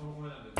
w ogóle.